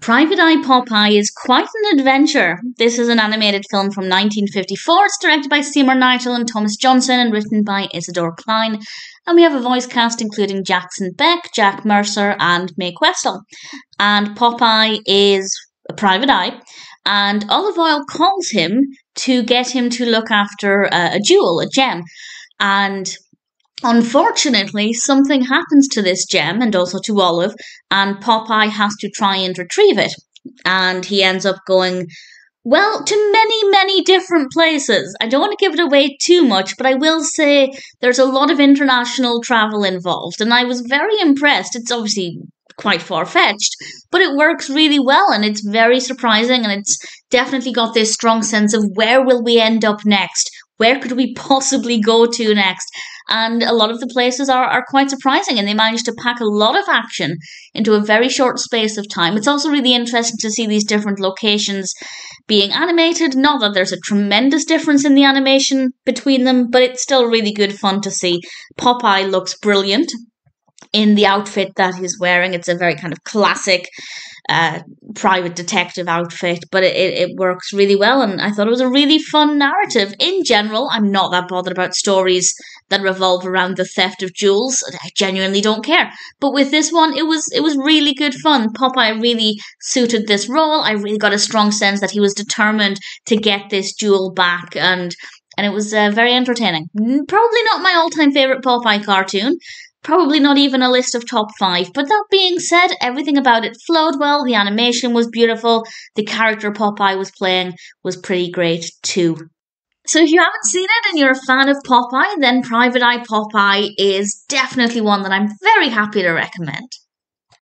Private Eye Popeye is quite an adventure. This is an animated film from 1954. It's directed by Seymour Kneitel and Thomas Johnson and written by Isadore Klein. And we have a voice cast including Jackson Beck, Jack Mercer, and Mae Questel. And Popeye is a private eye, and Olive Oyl calls him to get him to look after uh, a jewel, a gem. And Unfortunately, something happens to this gem and also to Olive, and Popeye has to try and retrieve it. And he ends up going, well, to many, many different places. I don't want to give it away too much, but I will say there's a lot of international travel involved, and I was very impressed. It's obviously quite far fetched, but it works really well and it's very surprising and it's definitely got this strong sense of where will we end up next? Where could we possibly go to next? And a lot of the places are, are quite surprising, and they managed to pack a lot of action into a very short space of time. It's also really interesting to see these different locations being animated. Not that there's a tremendous difference in the animation between them, but it's still really good fun to see. Popeye looks brilliant in the outfit that he's wearing. It's a very kind of classic private detective outfit, but it, it, it works really well. And I thought it was a really fun narrative. In general, I'm not that bothered about stories that revolve around the theft of jewels. I genuinely don't care. But with this one, it was it was really good fun. Popeye really suited this role. I really got a strong sense that he was determined to get this jewel back and and it was uh, very entertaining. Probably not my all-time favorite Popeye cartoon, Probably not even a list of top five, but that being said, everything about it flowed well, the animation was beautiful, the character Popeye was playing was pretty great too. So if you haven't seen it and you're a fan of Popeye, then Private Eye Popeye is definitely one that I'm very happy to recommend.